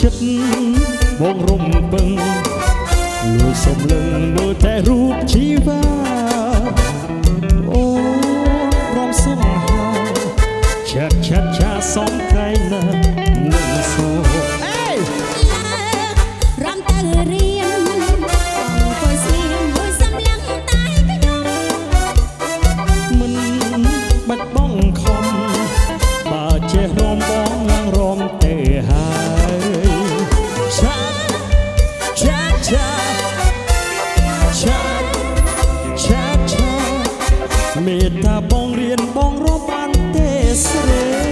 ចិត្តមករំពឹងលួចសំលឹងមើលតែរូបជីវ៉ាអូរំសុំ មេតាបងរៀនបងរាប់បានទេសរេ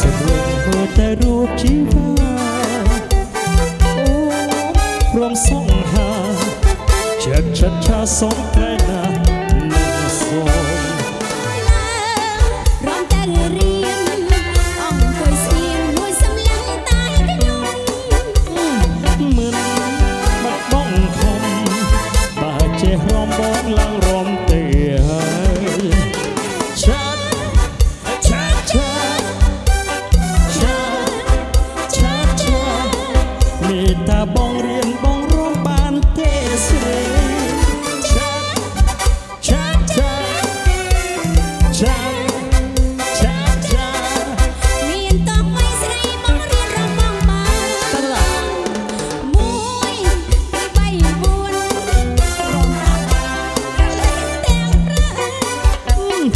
សឹកវិញហូតតែរូបជីវាអូព្រមសង្ហាចិត្តចិត្តឆាសំតែ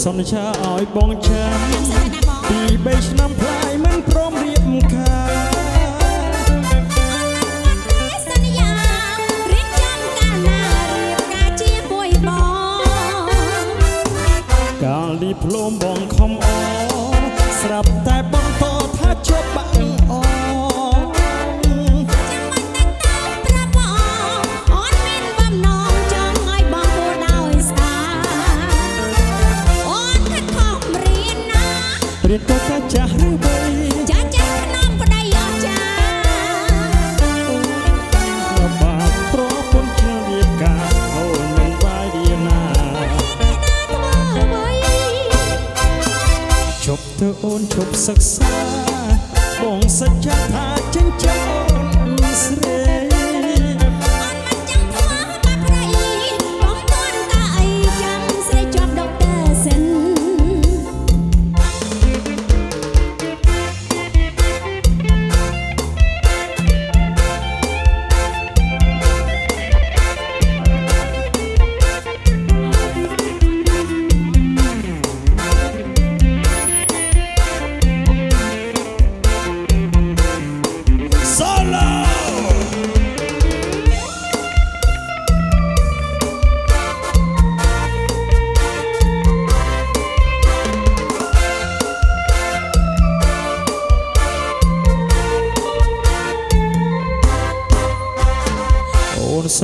សន្យាឲ្យបងចាំពីបីឆ្នាំផ្លាយមិនព្រមរៀបការកាលនេះភ្លោមបងខំអស្រាប់តែបងតថាជប់បាក់ រៀនកូនចាស់ចាស់ឬបីចាស់ចាស់ក្នុងប្តីអស់ចាលំបាកប្រពន្ធជារៀបការអូនមិនបាយរៀនណាជប់ទៅអូនជប់សិក្សាបងសច្ចា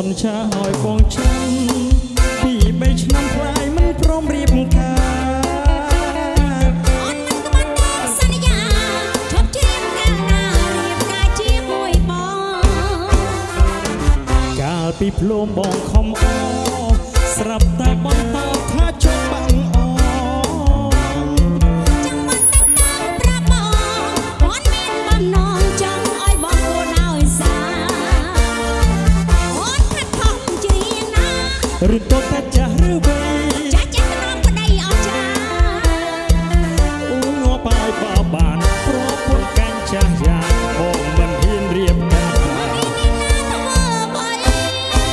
សន្យាឲ្យបងចាំពីបីឆ្នាំខ្លាយមិនព្រមរៀបការអូនមិនក្បត់តែសន្យាឈប់ជ្រាបកាលណារៀបការជាមួយបងកាលពីភ្លោមបងខំអស្រាប់តែ ណាឬតតែចាស់ឬវ័យចាស់ចេះតំណប្តីអស់ចាអូងាប់បាយបបានប្រពន្ធកាញ់ចាស់យ៉ាងបងមិនហ៊ានរៀបការ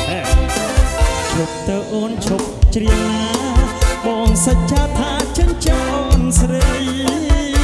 ហេជប់ទៅអូនជប់ច្រៀងណាបងសច្ចាថាចិញ្ចឹមអូនស្រី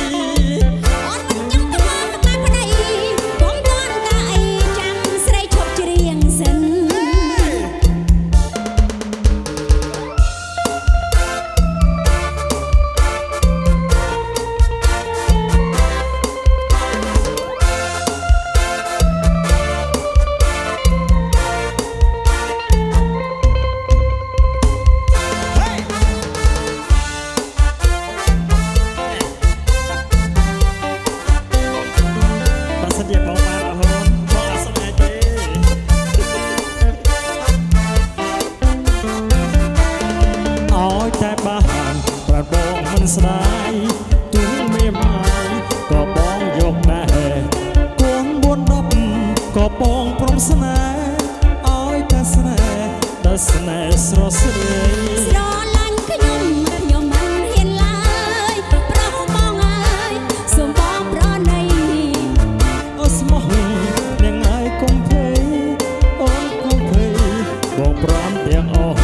តែស្នេហ៍ស្រស់ស្រីស្រឡាញ់ខ្ញុំខ្ញុំមិនហ៊ានឡើយប្រុសបងអើយសូមបងប្រណីអូស្មោះនឹងហើយកុំភ័យអូនកុំភ័យបងព្រមទាំងអស់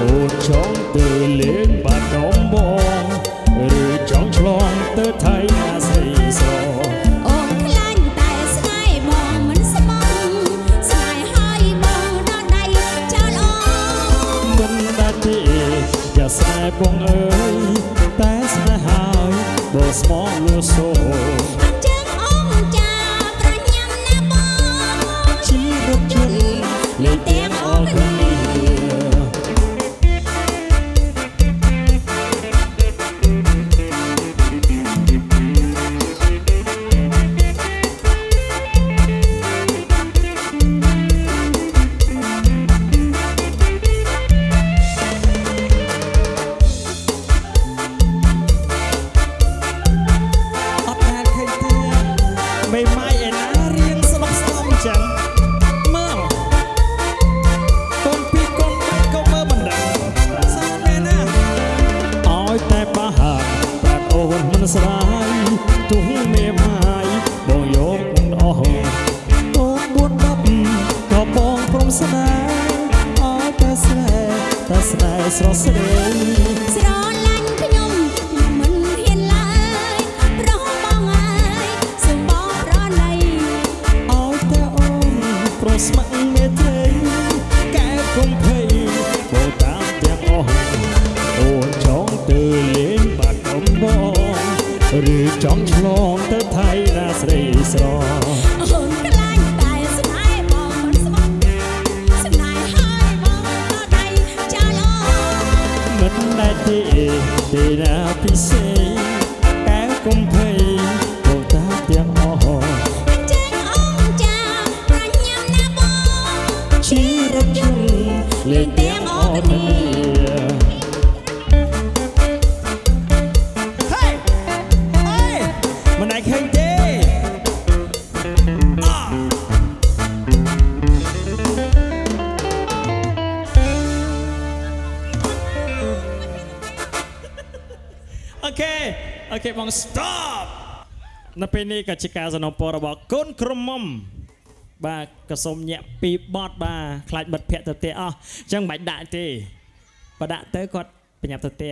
អូនចង់ទៅលេងបាត់ដំបងឬចង់ឆ្លងទៅថៃណា បងអើយតែស្នេហ៍ហើយបងស្មោះលួសូ ស្រស់ស្រីស្រឡាញ់ខ្ញុំខ្ញុំមិនហ៊ានឡើយប្រុសបងអើយសូមបងប្រណីឲ្យតែអូនប្រស្ម័គ្រមេត្រីកែកុំភ័យបងតាមទាំងអស់អូនចង់ទៅលេងបាត់ដំបងឬចង់ឆ្លងទៅថៃណាស្រីស្រអូ នមិន ខេអូខេបង stop នៅពេលនេះក៏ជាការสนំពររបស់កូនក្រុមមុំបាទក៏សូមញាក់ពីបត់បាទខ្លាចបិទភ័ក្រទៅទេអស់អញ្ចឹងមិនបាច់ដាក់ទេបើដាក់ទៅគាត់ប្រញាប់ទៅទេ